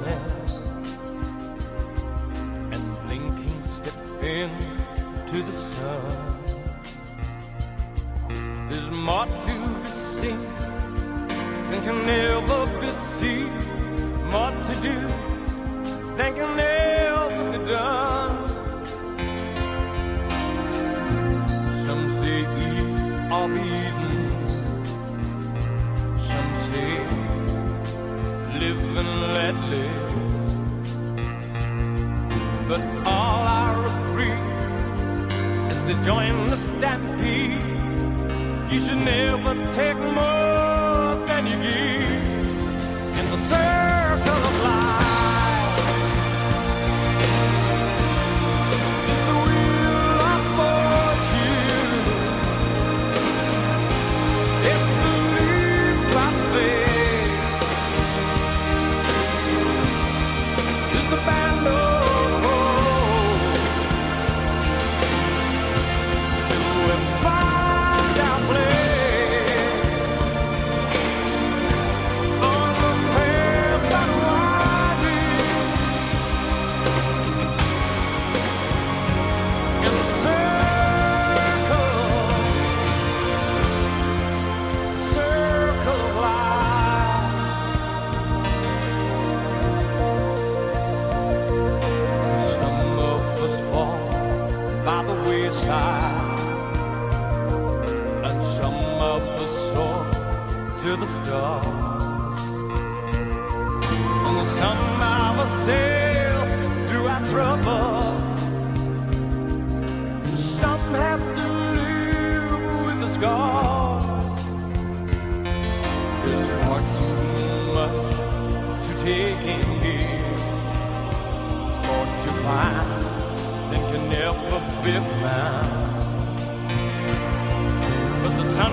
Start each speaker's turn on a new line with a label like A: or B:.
A: planet and blinking step into the sun. There's more to be seen than can ever be seen, more to do than can ever be done. Some say I'll be eaten. Live and let live. But all I agree is to join the stampede. You should never take more than you give in the circle the stars, and some of us sail through our trouble. Some have to live with the scars. There's far too much to take in here or to find that can never be found. But the sun